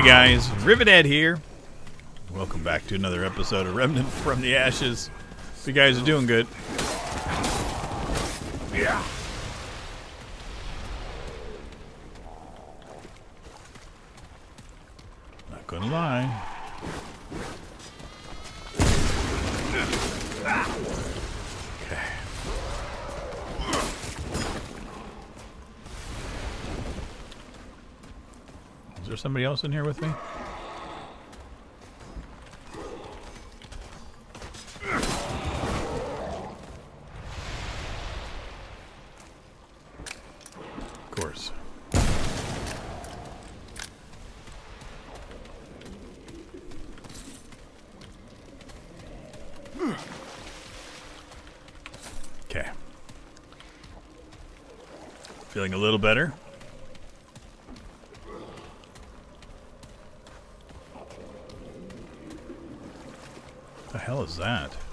Hey guys, Rivet Head here. Welcome back to another episode of Remnant from the Ashes. You guys are doing good. Yeah. Not gonna lie. There somebody else in here with me? Of course. Okay. Feeling a little better. Hell is that?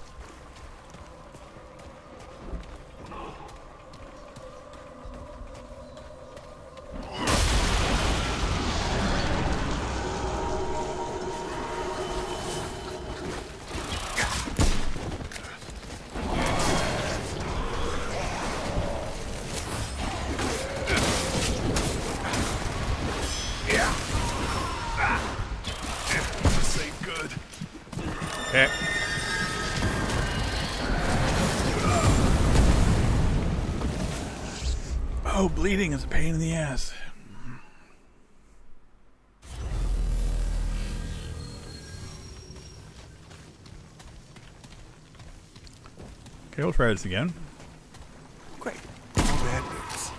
Try this again. Great. Bad news.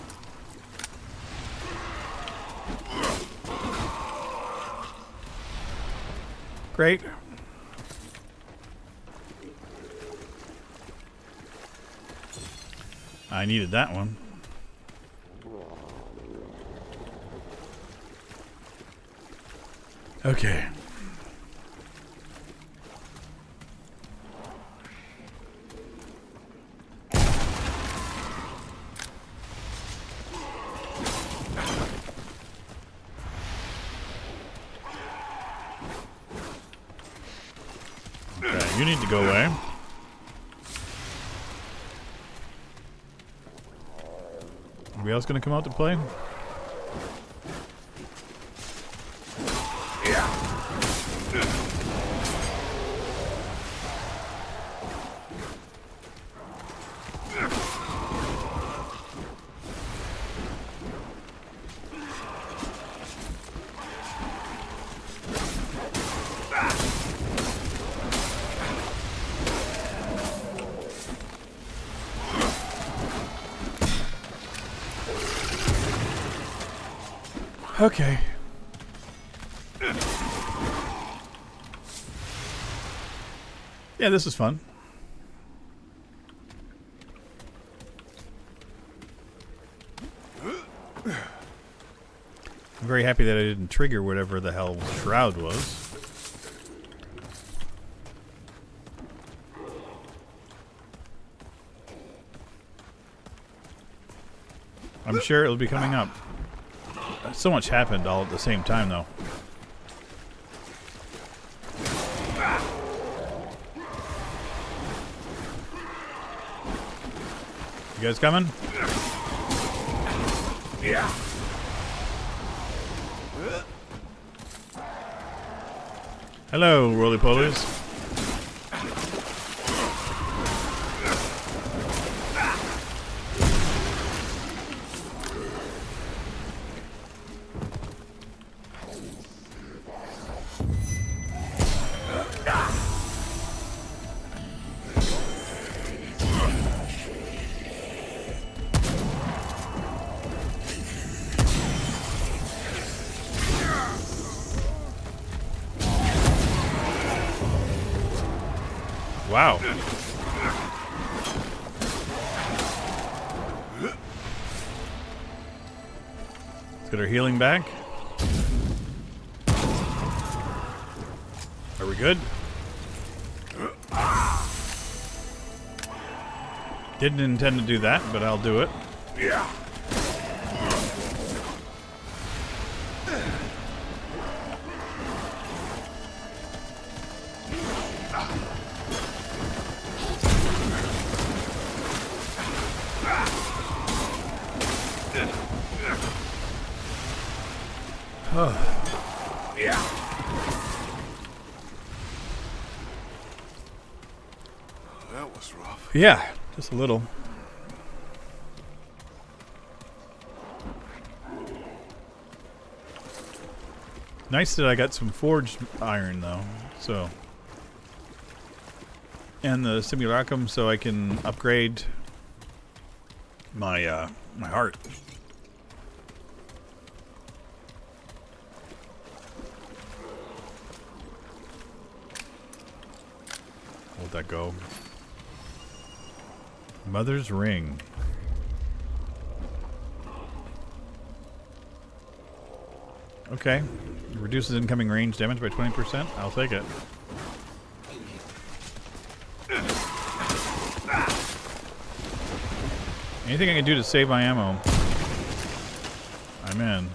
Great. I needed that one. Okay. Okay, you need to go away. Else gonna come out to play? Okay. Yeah, this is fun. I'm very happy that I didn't trigger whatever the hell Shroud was. I'm sure it'll be coming up. So much happened all at the same time, though. You guys coming? Yeah. Hello, roly polies. healing back. Are we good? Didn't intend to do that, but I'll do it. Yeah. Yeah, that was rough. Yeah, just a little. Nice that I got some forged iron though, so and the simulacrum, so I can upgrade my uh, my heart. Hold that go. Mother's ring. Okay. Reduces incoming range damage by 20%. I'll take it. Anything I can do to save my ammo. I'm in.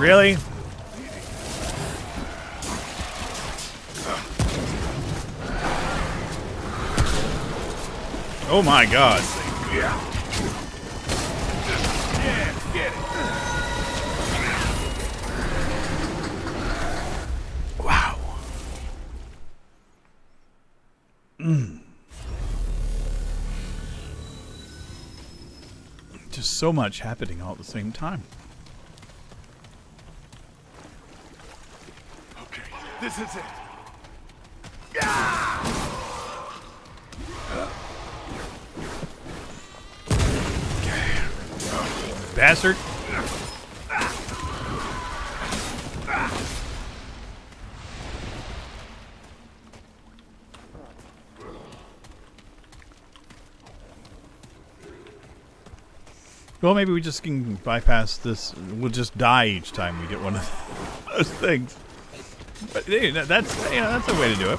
Really? Oh my god. Wow. Mm. Just so much happening all at the same time. This is it. Bastard. Well, maybe we just can bypass this. We'll just die each time we get one of those things. But that- that's you know, that's a way to do it.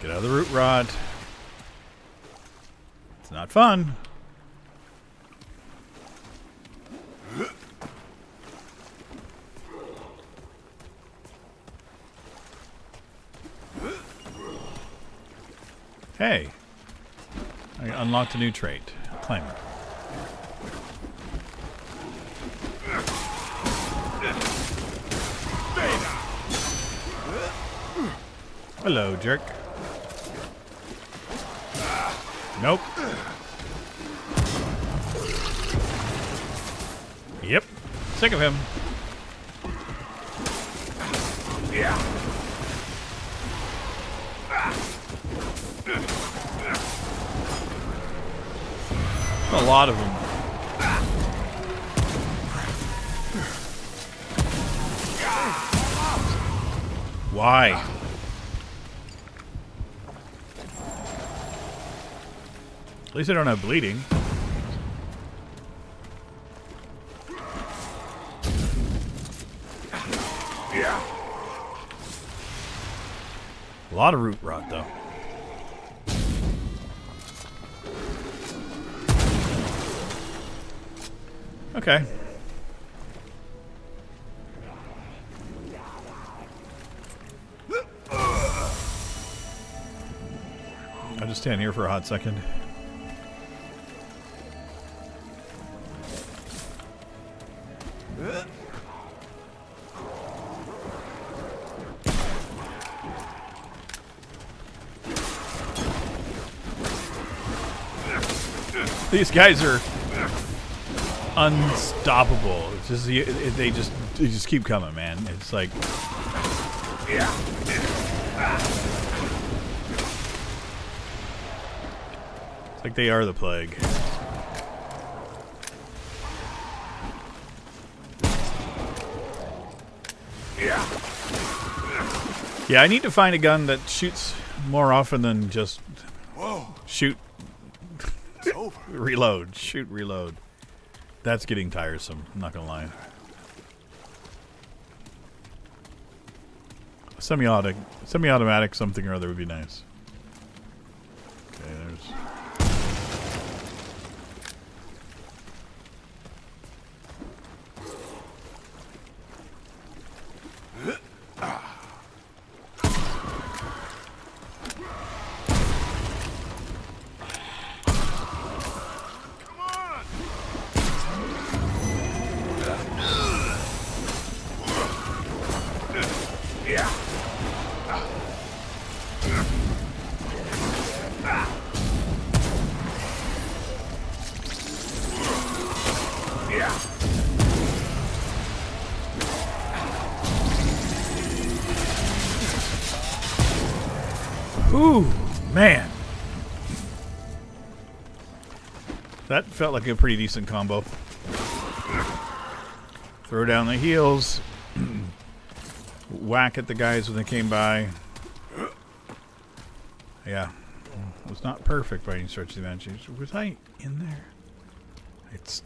Get out of the root rot. It's not fun. Hey. I unlocked a new trait. Climber. Hello, jerk. Nope. Yep. Sick of him. A lot of them. Why? At least I don't have bleeding. Yeah. A lot of root rot, though. Okay. I'll just stand here for a hot second. These guys are unstoppable. It's just it- it- they just they just keep coming, man. It's like Yeah. it's like they are the plague. Yeah. Yeah, I need to find a gun that shoots more often than just Whoa. shoot. Reload. Shoot, reload. That's getting tiresome. I'm not gonna lie. Semi-automatic, semi-automatic something or other would be nice. Okay, there's. Ooh, man. That felt like a pretty decent combo. Throw down the heels. Whack at the guys when they came by. Yeah. It was not perfect by any stretch of the imagination. Was I in there? It's.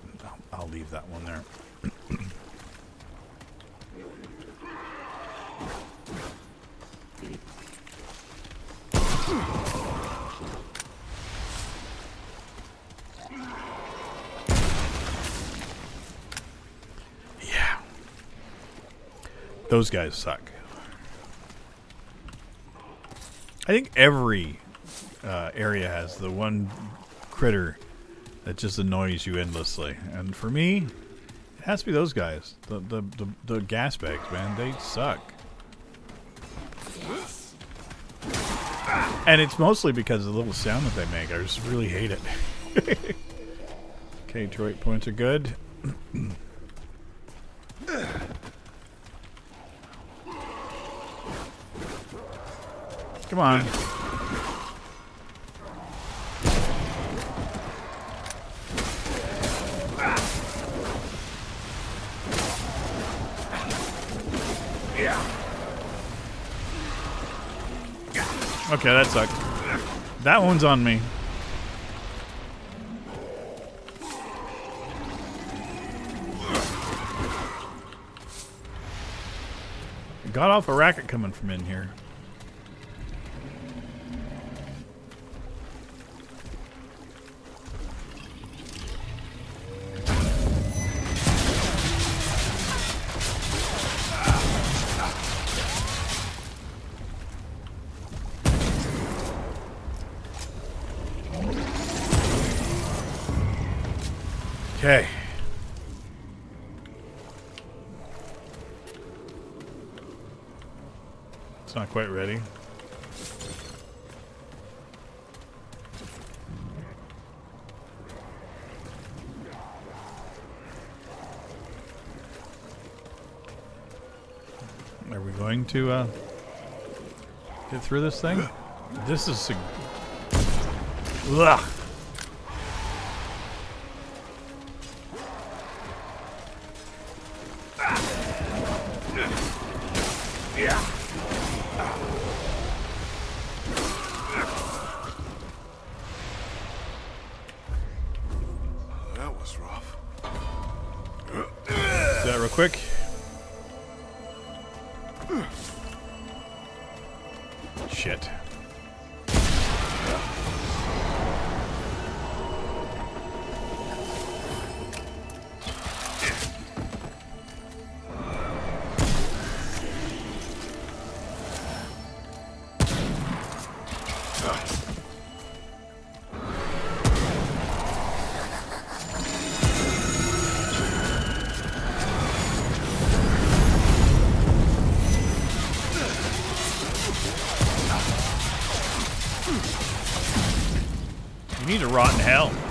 I'll leave that one there. Those guys suck. I think every uh, area has the one critter that just annoys you endlessly. And for me, it has to be those guys. The the, the, the gas bags, man. They suck. And it's mostly because of the little sound that they make. I just really hate it. okay, eight points are good. Come on. Okay, that sucked. That one's on me. Got off a racket coming from in here. Okay. It's not quite ready. Are we going to uh, get through this thing? This is. Ugh. You need to rot in hell.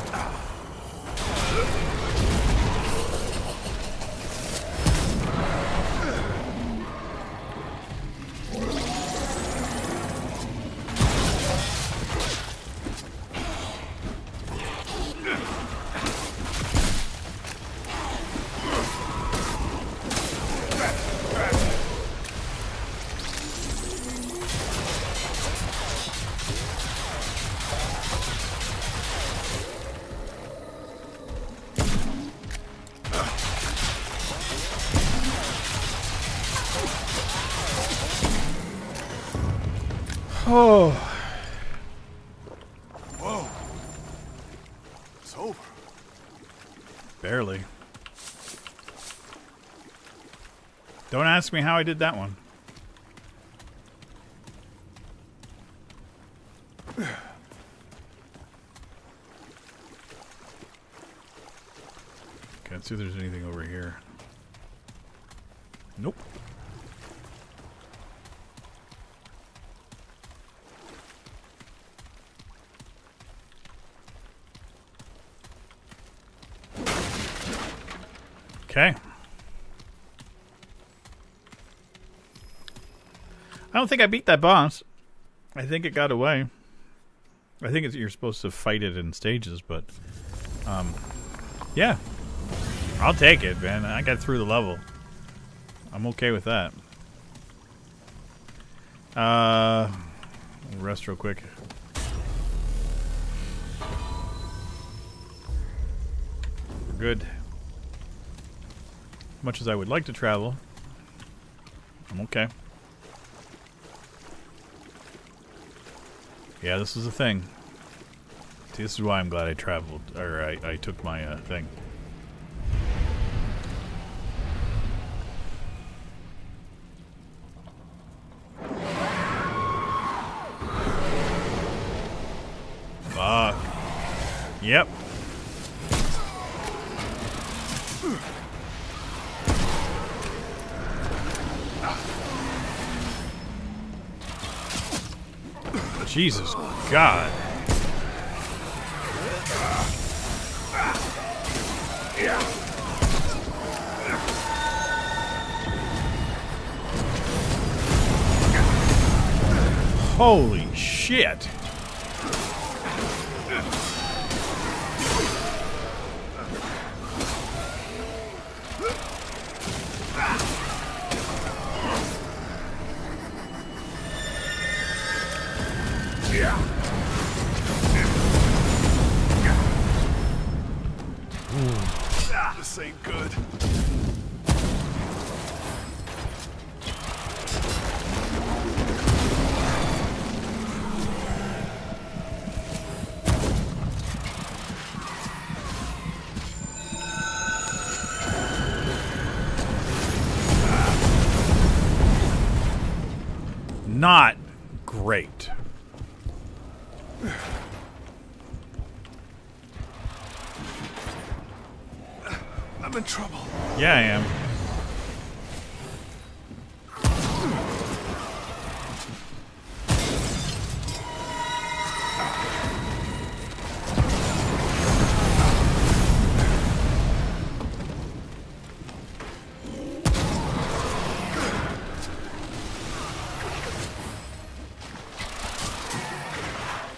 Oh, Whoa. It's over. barely. Don't ask me how I did that one. Can't see if there's anything over here. Nope. Okay. I don't think I beat that boss. I think it got away. I think you're supposed to fight it in stages, but um, yeah, I'll take it, man. I got through the level. I'm okay with that. Uh, rest real quick. We're good. Much as I would like to travel, I'm okay. Yeah, this is a thing. This is why I'm glad I traveled, or I, I took my uh, thing. Fuck. Yep. Jesus God. Holy shit. Yeah, I am.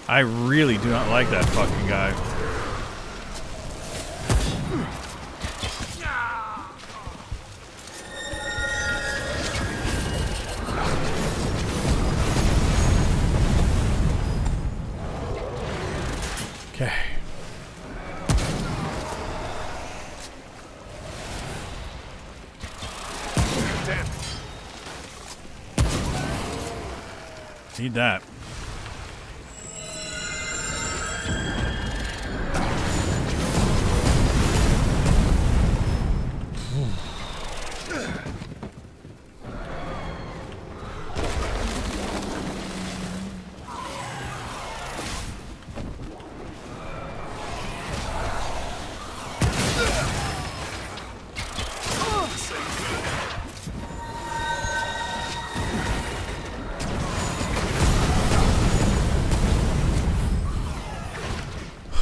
I really do not like that fucking guy. Need that.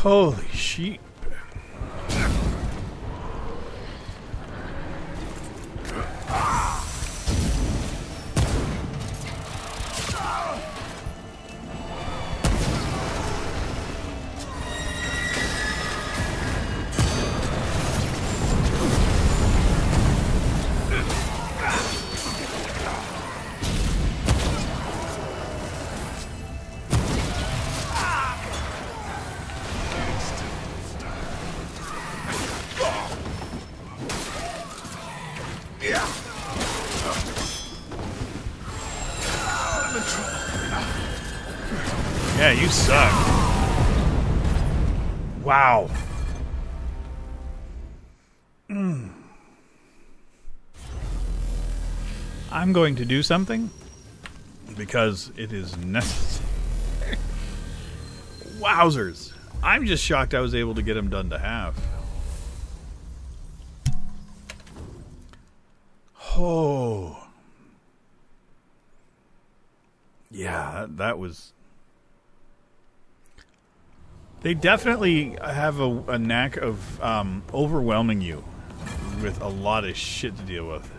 Holy Yeah, you suck. Wow. Mm. I'm going to do something because it is necessary. Wowzers. I'm just shocked I was able to get him done to half. Oh. Yeah, that, that was. They definitely have a, a knack of um, overwhelming you with a lot of shit to deal with.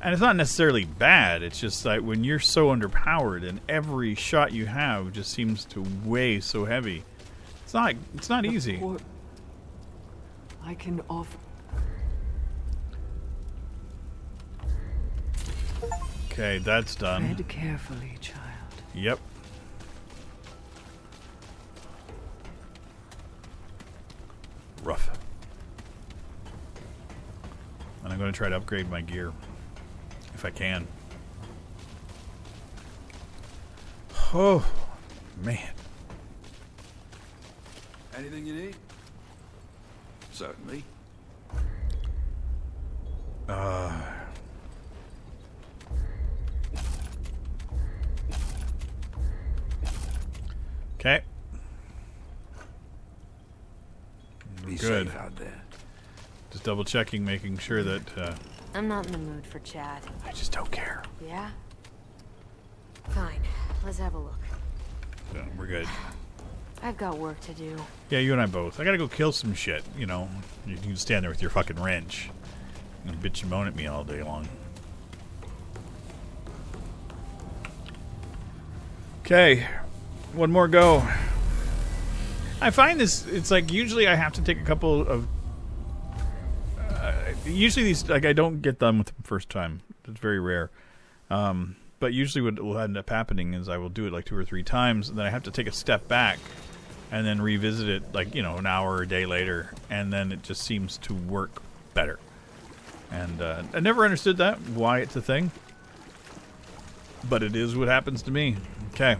And it's not necessarily bad, it's just that when you're so underpowered and every shot you have just seems to weigh so heavy. It's not it's not easy. I can offer. Okay, that's done. Tread carefully, child. Yep. Rough. And I'm going to try to upgrade my gear. If I can. Oh, man. Anything you need? Certainly. Uh, okay. Be Good. safe out there. Just double checking, making sure that uh, I'm not in the mood for chat. I just don't care. Yeah? Fine. Let's have a look. So we're good. I've got work to do. Yeah, you and I both. I gotta go kill some shit. You know, you can stand there with your fucking wrench and bitch and moan at me all day long. Okay, one more go. I find this. It's like usually I have to take a couple of. Usually these like I don't get done with them first time. It's very rare. Um, but usually what will end up happening is I will do it like two or three times, and then I have to take a step back and then revisit it like you know an hour or a day later, and then it just seems to work better. And uh, I never understood that why it's a thing, but it is what happens to me. Okay.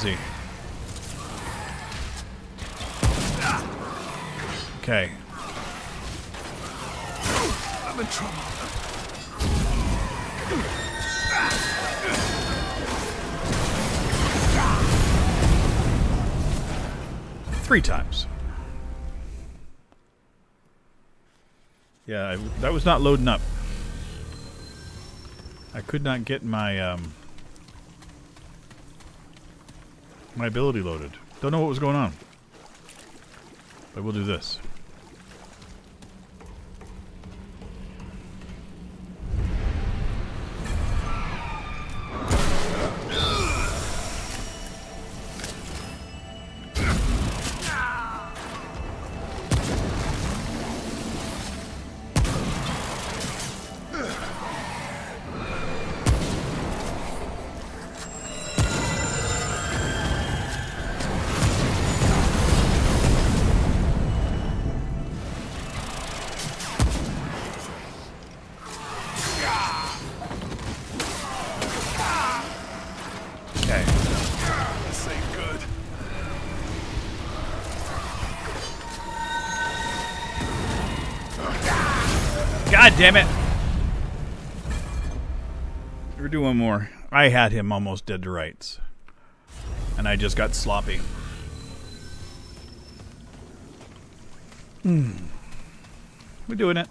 Where is he? Okay. I'm in trouble. Three times. Yeah, I, that was not loading up. I could not get my um, my ability loaded. Don't know what was going on. But we'll do this. God damn it! We're doing more. I had him almost dead to rights. And I just got sloppy. Hmm. We're doing it.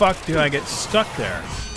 Fuck do I get stuck there?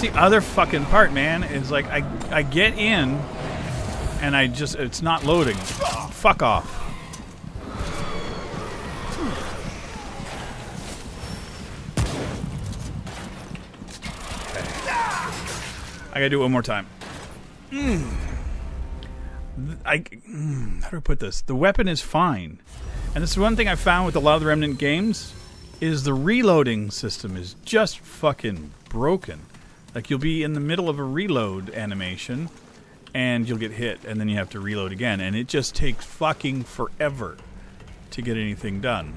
That's the other fucking part, man. Is like I I get in, and I just it's not loading. Fuck off. I gotta do it one more time. Mm. I mm, how do I put this? The weapon is fine, and this is one thing I found with a lot of the Remnant games is the reloading system is just fucking broken. Like you'll be in the middle of a reload animation, and you'll get hit, and then you have to reload again, and it just takes fucking forever to get anything done.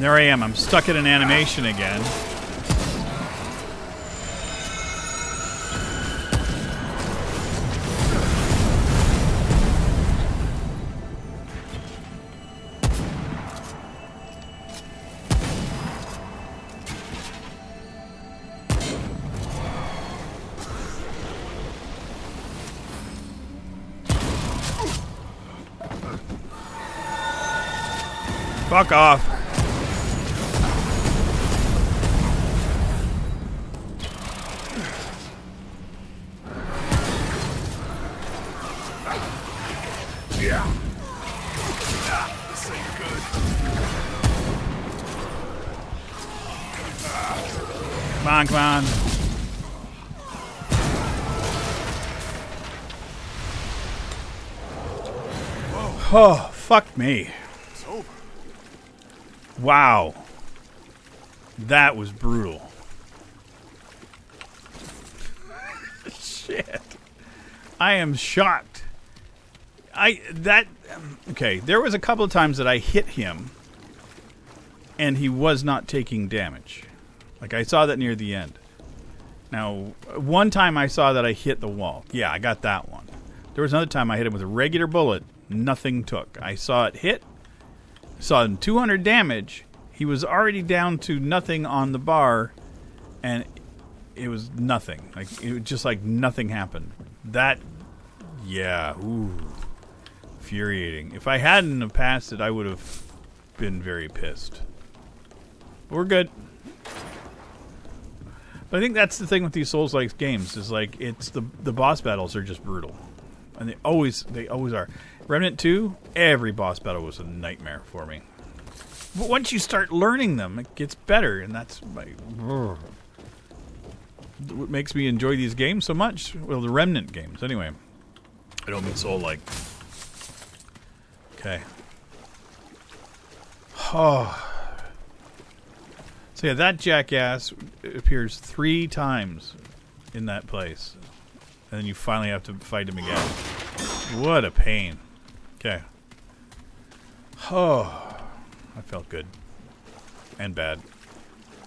And there I am. I'm stuck in an animation again. Oh, fuck me. It's over. Wow. That was brutal. Shit. I am shocked. I that okay, there was a couple of times that I hit him and he was not taking damage. Like I saw that near the end. Now, one time I saw that I hit the wall. Yeah, I got that one. There was another time I hit him with a regular bullet, nothing took. I saw it hit, saw him 200 damage. He was already down to nothing on the bar, and it was nothing. Like it was just like nothing happened. That, yeah, ooh, infuriating. If I hadn't have passed it, I would have been very pissed. We're good. But I think that's the thing with these Souls-like games is like it's the the boss battles are just brutal, and they always they always are. Remnant Two, every boss battle was a nightmare for me. But once you start learning them, it gets better, and that's my, what makes me enjoy these games so much. Well, the Remnant games, anyway. I don't mean Soul-like. Okay. Oh. So yeah, that jackass appears three times in that place, and then you finally have to fight him again. What a pain. Okay. Oh, I felt good and bad.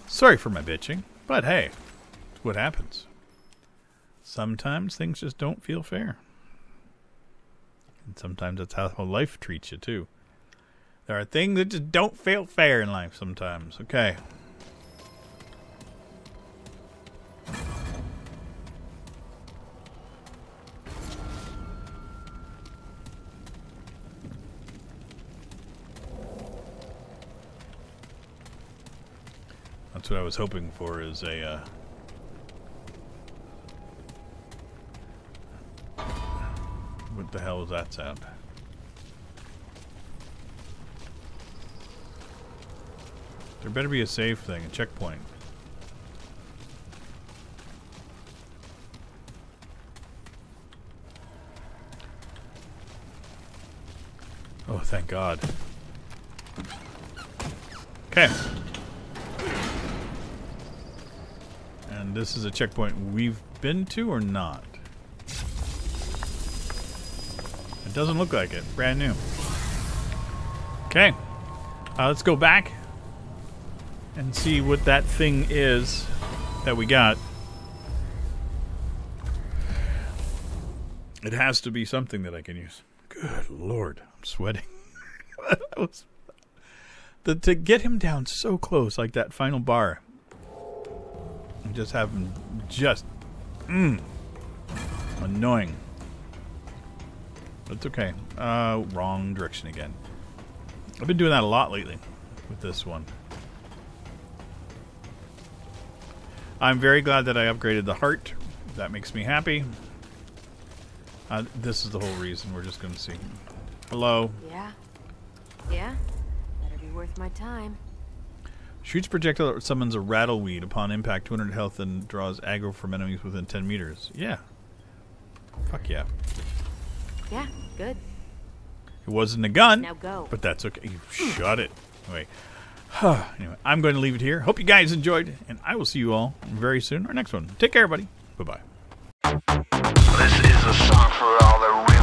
Sorry for my bitching, but hey, it's what happens. Sometimes things just don't feel fair, and sometimes that's how life treats you too. There are things that just don't feel fair in life sometimes. Okay. That's what I was hoping for is a, uh... What the hell is that sound? There better be a save thing, a checkpoint. Oh, thank God. Okay. This is a checkpoint we've been to or not? It doesn't look like it. Brand new. Okay. Uh, let's go back and see what that thing is that we got. It has to be something that I can use. Good lord, I'm sweating. was the, to get him down so close, like that final bar, just have him just mm, annoying. It's okay. Uh, wrong direction again. I've been doing that a lot lately with this one. I'm very glad that I upgraded the heart. That makes me happy. Uh, this is the whole reason. We're just going to see. Hello. Yeah. Yeah? Better be worth my time. Shoots projectile that summons a rattleweed upon impact, 200 health, and draws aggro from enemies within 10 meters. Yeah. Fuck yeah. Yeah, good. It wasn't a gun, Now go. but that's okay. You shot it. Anyway. anyway, I'm going to leave it here. Hope you guys enjoyed, and I will see you all very soon. Our next one. Take care, everybody. Bye bye. This is a song for all the